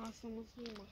啊什么事嘛？